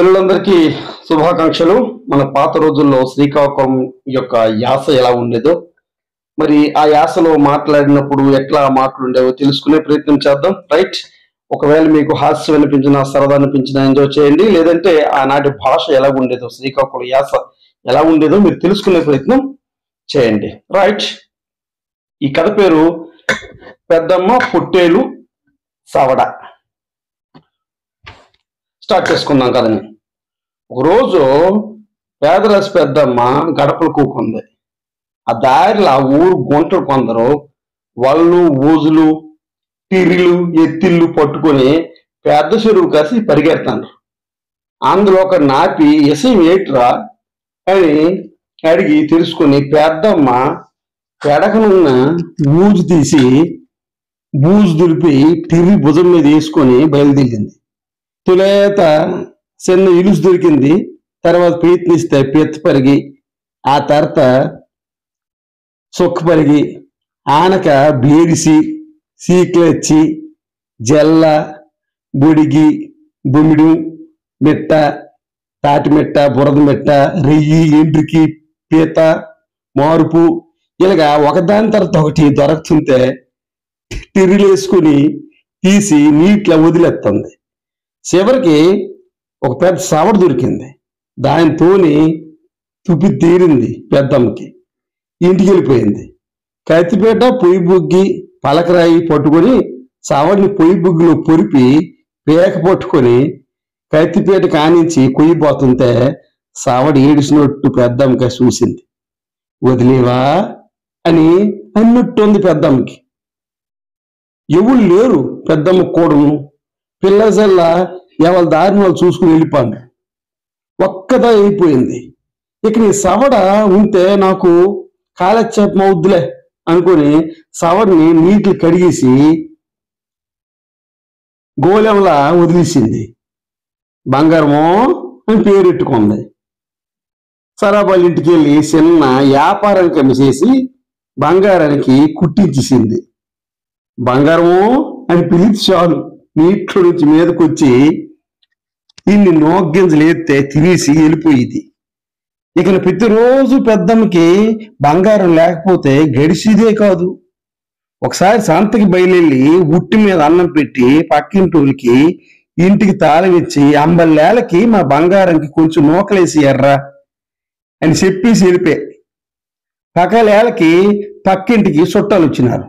పిల్లలందరికీ శుభాకాంక్షలు. మన పాత రోజుల్లో శ్రీకాకుళం యొక్క యాస ఎలా ఉండేదో మరి ఆ యాసలో మాట్లాడినప్పుడు ఎట్లా మాటలు ఉండేవో తెలుసుకునే ప్రయత్నం చేద్దాం. రైట్ ఒకవేళ మీకు హాస్యం అనిపించినా సరదా అనిపించినా ఎంజాయ్ చేయండి. లేదంటే ఆనాటి భాష ఎలా ఉండేదో శ్రీకాకుళం యాస ఎలా ఉండేదో మీరు తెలుసుకునే ప్రయత్నం చేయండి. రైట్ ఈ కథ పేరు పెద్దమ్మ పొట్టేలు సవడ. స్టార్ట్ చేసుకుందాం కథని. ఒకరోజు పేదరాశి పెద్దమ్మ గడపలు కూకుంది. ఆ దారిలో ఆ ఊరు గుంటలు కొందరు వాళ్ళు ఊజులు తిరిలు ఎత్తిళ్ళు పట్టుకొని పెద్ద చెరువు కాసి పరిగెడతాను అందులో ఒక నాపి ఎసం ఏట్రా? అని అడిగి తెలుసుకుని పెద్దమ్మ పెడకనున్న బూజు తీసి బూజు దులిపి తిరిగి భుజం మీద వేసుకొని బయలుదేరింది. తులేత చిన్న ఇలుసు దొరికింది. తర్వాత ప్రయత్నిస్తే పెత్త పరిగి ఆ తర్వాత సొక్క పరిగి ఆనక బేడిసి సీక్లెచ్చి జల్ల బొడిగి బొమ్మిడి మిట్ట తాటిమిట్ట బురదమిట్ట బురద మిట్ట రెయ్యి ఎండ్రికి పీత మార్పు ఇలాగా ఒకదాని తర్వాత ఒకటి దొరకుతుంటే తిరిలేసుకుని తీసి నీటిలో వదిలేస్తుంది చివరికి ఒక పెద్ద సవడ దొరికింది. దానితోని తుపి తీరింది పెద్దమ్మకి ఇంటికి వెళ్ళిపోయింది కత్తిపేట పొయ్యి బుగ్గి పలకరాయి పట్టుకొని సవడిని పొయ్యి బుగ్గిలో పొరిపి పేక పట్టుకొని కత్తిపేట కానించి కొయ్యిపోతుంటే సవడి ఏడిసినట్టు పెద్దమ్మకి చూసింది. వదిలేవా అని అన్నట్టుంది పెద్దమ్మకి ఎవరు లేరు పెద్దమ్మ కూడను. పిల్లజల్లా ఎవరి దారిని వాళ్ళు చూసుకుని వెళ్ళిపోండి. ఒక్కదా అయిపోయింది. ఇక నీ సవడ ఉంటే నాకు కాలక్షేపం అవుద్దులే అనుకుని సవడిని నీటిని కడిగేసి గోళంలా వదిలేసింది. బంగారమో అని పేరెట్టుకుంది సరాబాల్ ఇంటికి వెళ్ళి చిన్న వ్యాపారం కమ్మి చేసి బంగారానికి కుట్టించేసింది. బంగారము అని పిలిచి చాలు నీట్లో నుంచి మీదకొచ్చి ఇన్ని నోగ్గింజలు ఎత్తే తినేసి వెళ్ళిపోయేది. ఇక ప్రతిరోజు పెద్దమ్మకి బంగారం లేకపోతే గడిచిదే కాదు. ఒకసారి సంతకి బయలుదేరి ఉట్టి మీద అన్నం పెట్టి పక్కింటోళ్ళకి ఇంటికి తాళమిచ్చి ఇచ్చి మా బంగారంకి కొంచెం నూకలేసి ఎర్రా అని చెప్పేసి వెళ్ళిపే పక్కలేళ్ళకి పక్కింటికి చుట్టాలు వచ్చినారు.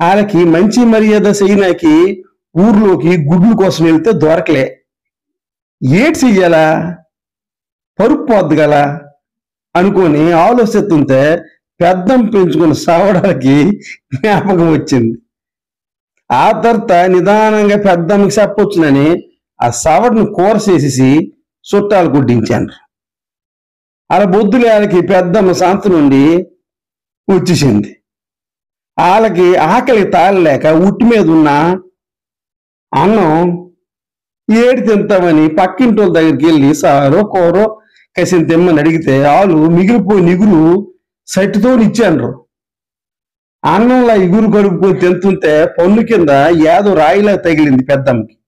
వాళ్ళకి మంచి మర్యాద చేయనాకి ఊర్లోకి గుడ్ల కోసం వెళ్తే దొరకలే. ఏడ్ చెయ్యాలా పరుపు పోద్దు గల అనుకొని ఆలోచిస్తుంటే పెద్దం పెంచుకున్న సావడానికి జ్ఞాపకం వచ్చింది. ఆ తర్వాత నిదానంగా పెద్దమ్మకి చెప్పొచ్చునని ఆ సవడను కూర చేసేసి చుట్టాలు గుడ్డించాను. అలా బొద్దులేళ్ళకి పెద్దమ్మ శాంతి నుండి వచ్చేసింది. వాళ్ళకి ఆకలి తాళలేక ఉట్టి మీద ఉన్న అన్నం ఏడు తింటామని పక్కింటి వాళ్ళ దగ్గరికి వెళ్ళి సారో కూరో కసిన తెమ్మని అడిగితే వాళ్ళు మిగిలిపోయి నిగురు సట్టుతో ఇచ్చాండ్రు. అన్నంలా ఇగురు కడుపుకొని తింటుంటే పన్ను కింద ఏదో రాయిలా తగిలింది పెద్దమ్మకి.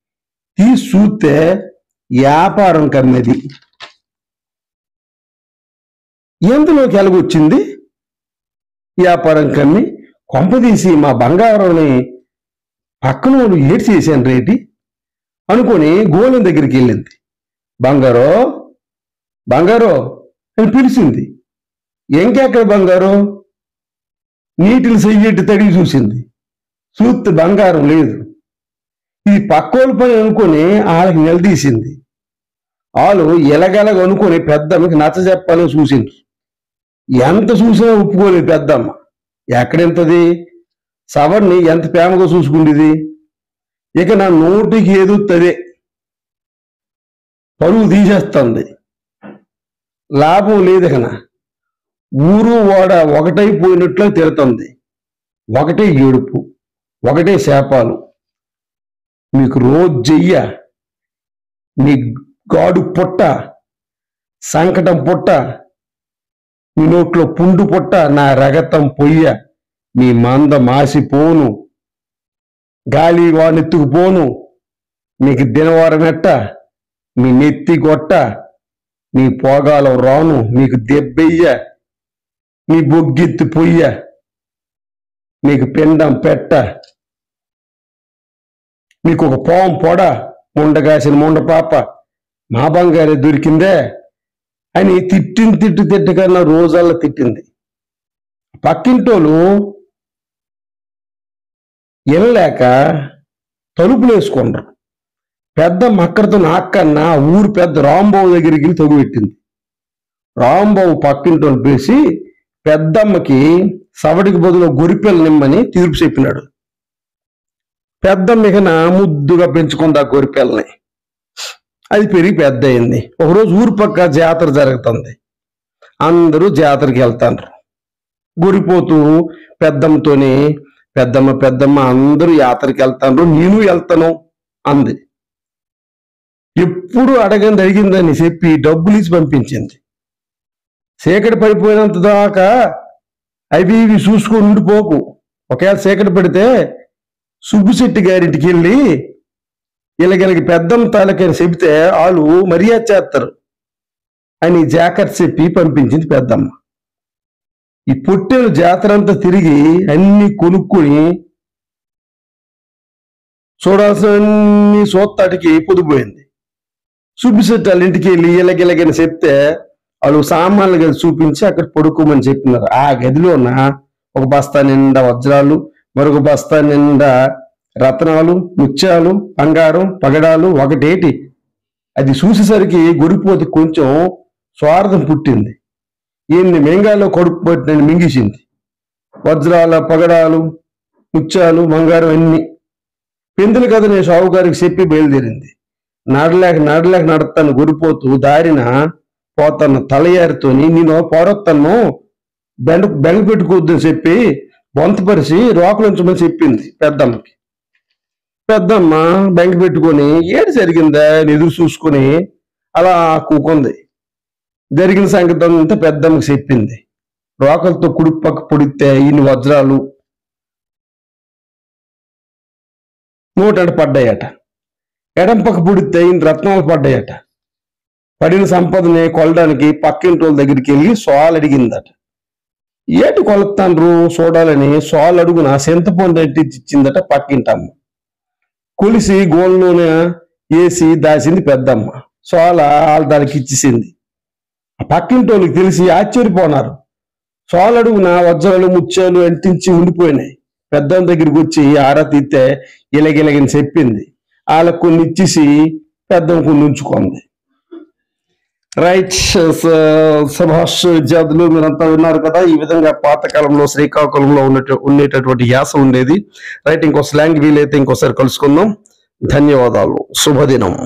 తీసి చూస్తే వ్యాపారం కమ్మది. ఎందులోకి ఎలాగొచ్చింది? వ్యాపారం కమ్మి కొంపదీసి మా బంగారంని పక్కన వాళ్ళు ఏడు చేశాను రేటి. అనుకొని గోళం దగ్గరికి వెళ్ళింది. బంగారో? బంగారో? అని పిలిచింది. ఎంకెక్కడ బంగారు? నీటిని చెయ్యట్టి తడిగి చూసింది. చూస్తే బంగారం లేదు. ఇది పక్కోళ్ళ పని అనుకొని వాళ్ళకి నిలదీసింది. వాళ్ళు ఎలగెలగ అనుకొని పెద్దమ్మకి నచ్చ చెప్పాలని చూసింది. ఎంత చూసినా ఒప్పుకోలేదు పెద్దమ్మ. ఎక్కడెంతది? సవర్ని ఎంత ప్రేమగా చూసుకుండేది? ఇక నా నోటికి ఎదుగుతుంది పరువు తీసేస్తుంది. లాభం లేదు కన. ఊరు వాడ ఒకటైపోయినట్లు తిరుతుంది. ఒకటే ఏడుపు ఒకటే శాపాలు. మీకు రోజు చెయ్య నీ గాడు పుట్ట సంకటం పుట్ట మీ నోట్లో పుండు పుట్ట నా రగతం పొయ్య. మీ మంద మాసిపోను. గాలి వానెత్తుకుపోను మీకు దినవారం ఎట్ట? మీ నెత్తి గొట్ట. మీ పోగాలం రాను. మీకు దెబ్బెయ్య. మీ బొగ్గిత్తి పొయ్య. మీకు పిండం పెట్ట. మీకు ఒక పోం పొడ ముండగాసిన ముండ పాప. మా బంగారే దొరికిందే. అని తిట్టిన తిట్టు తిట్టుకన్నా రోజల్లా తిట్టింది. పక్కింటోళ్ళు వెళ్ళలేక తలుపులు వేసుకుంటారు పెద్ద మక్కరతో నాకన్నా ఊరు పెద్ద రాంబాబు దగ్గరికి వెళ్ళి తగు రాంబాబు పక్కింటి పిలిచి పెద్దమ్మకి సవడికి బదులు గొరిపిల్ల నిమ్మని తీర్పు చెప్పినాడు. పెద్దమ్మకిన ముద్దుగా పెంచుకుంది ఆ అది పెరిగి పెద్ద అయింది. ఒకరోజు ఊరు పక్క జాతర జరుగుతుంది. అందరూ జాతరకి వెళ్తారు గురిపోతూ పెద్దమ్మతోని పెద్దమ్మ పెద్దమ్మ అందరూ యాత్రకి వెళ్తాను నేను వెళ్తాను అంది. ఎప్పుడు అడగని అడిగిందని చెప్పి డబ్బులు ఇచ్చి పంపించింది. చీకటి పడిపోయినంత దాకా అవి ఇవి చూసుకొని ఉండిపోకు. ఒకవేళ చీకటి పడితే సుబ్బుశెట్టి గారింటికి వెళ్ళి ఇలాగలకి పెద్దమ్మ తాలూకని చెబితే వాళ్ళు మర్యాద చేస్తారు అని జాకర్ చెప్పి పంపించింది పెద్దమ్మ. ఈ పొట్టేలు జాతర అంతా తిరిగి అన్ని కొనుక్కుని చూడాల్సిన సోత్తాటికి పొదిపోయింది చూపిసేట వాళ్ళ ఇంటికి వెళ్ళి ఇలగిలగని చెప్తే వాళ్ళు సామాన్లు గది చూపించి అక్కడ పడుకోమని చెప్పినారు. ఆ గదిలోన ఒక బస్తా నిండా వజ్రాలు మరొక బస్తా నిండా రత్నాలు ముత్యాలు బంగారం పగడాలు ఒకటేటి. అది చూసేసరికి గురిపోతే కొంచెం స్వార్థం పుట్టింది. ఈయన్ని మెంగాలో కొడుకు పట్టిన మింగిసింది? వజ్రాల పగడాలు ముత్యాలు బంగారం అన్ని. పెందులు కదా నేను షావుగారికి చెప్పి బయలుదేరింది. నడలేక నడలేక నడతాను గురిపోతూ దారిన పోతాను తలయారితోని నేను పోరొత్తాను బెండ బెంగ పెట్టుకోవద్దని చెప్పి బొంతపరిచి రోకలుంచమని చెప్పింది పెద్దమ్మకి. పెద్దమ్మ బెంగ పెట్టుకొని ఏడు జరిగిందా? ఎదురు చూసుకొని అలా కూకుంది. జరిగిన సంగతి అంతా పెద్దమ్మకి చెప్పింది. రోకలతో కుడి పక్క పొడితే ఇన్ని వజ్రాలు నూట పడ్డాయట. ఎడం పక్క పొడితే ఇన్ని రత్నాలు పడ్డాయట. పడిన సంపదని కొలడానికి పక్కింటి వాళ్ళ దగ్గరికి వెళ్ళి సోలు అడిగిందట. ఏటి కొలుతాండ్రు చూడాలని సోలు అడుగున చింతపండు ఇచ్చిందట పక్కింటమ్మ. కొలిసి గోళ్ళలోనే వేసి దాచింది పెద్దమ్మ. సోల వాళ్ళ దానికి ఇచ్చేసింది. పక్కింటోళ్ళకి తెలిసి ఆశ్చర్యపోనారు. సోలడుగున వజ్రాలు ముత్యాలు అంటించి ఉండిపోయినాయి. పెద్దల దగ్గరికి వచ్చి ఆరా తీస్తే ఇలగిలగని చెప్పింది. వాళ్ళకు కొన్ని ఇచ్చేసి పెద్దం కొన్ని ఉంచుకుంది. రైట్ సుభాష్ విద్యార్థులు మీరంతా విన్నారు కదా? ఈ విధంగా పాతకాలంలో శ్రీకాకుళంలో ఉన్నట్టు ఉండేటటువంటి యాస ఉండేది. రైట్ ఇంకో స్లాంగ్ వీలైతే ఇంకోసారి కలుసుకుందాం. ధన్యవాదాలు. శుభదినం.